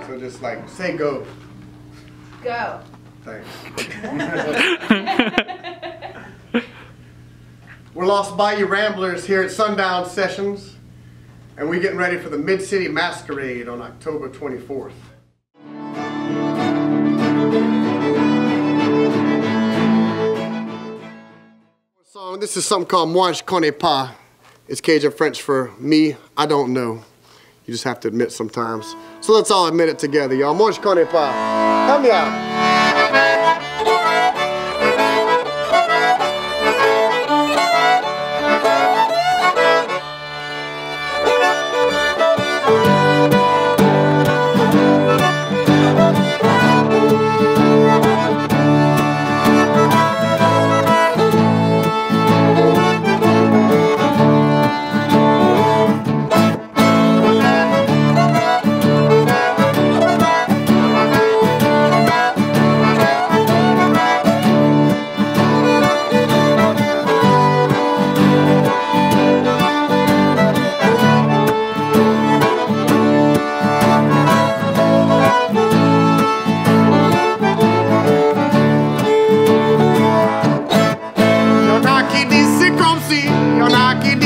So just like say go. Go. Thanks. We're Lost Bayou Ramblers here at Sundown Sessions, and we're getting ready for the Mid-City Masquerade on October 24th. Song. This is something called Moi je connais pas. It's Cajun French for me, I don't know. You just have to admit sometimes. So let's all admit it together, y'all. Morsh Pa. Come y'all. like it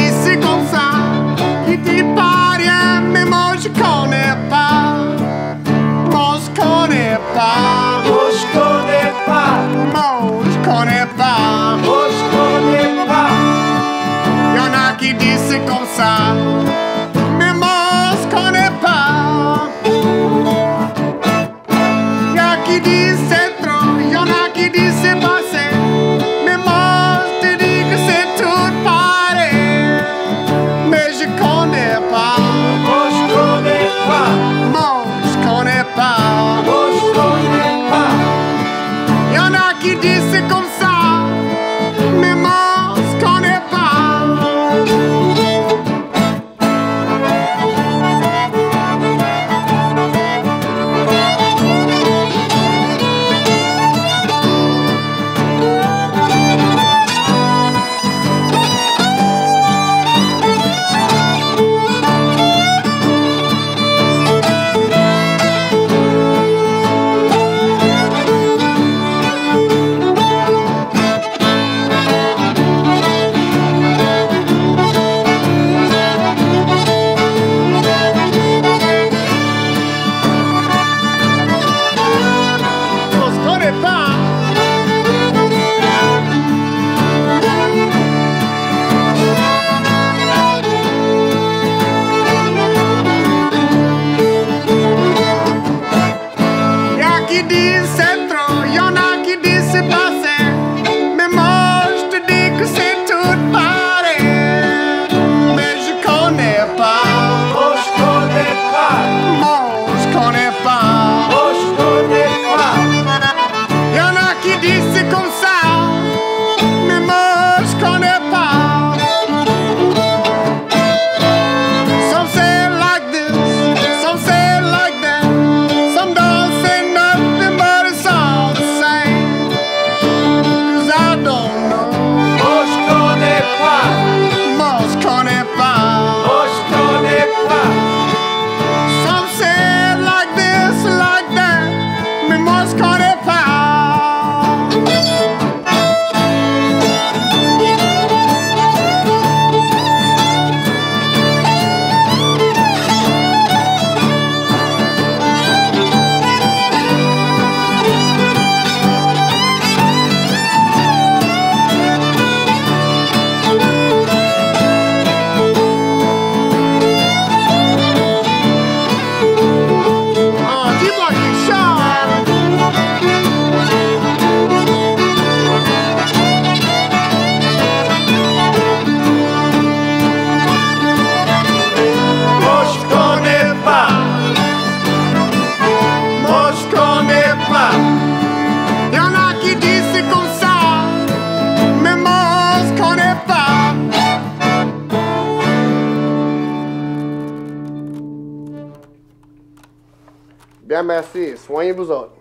Bien merci, soignez vous autres.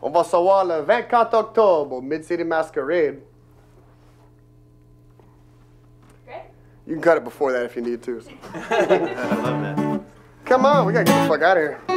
On va se voir le 24 octobre au Mid-City Masquerade. Okay. You can cut it before that if you need to. I love that. Come on, we gotta get the fuck out of here.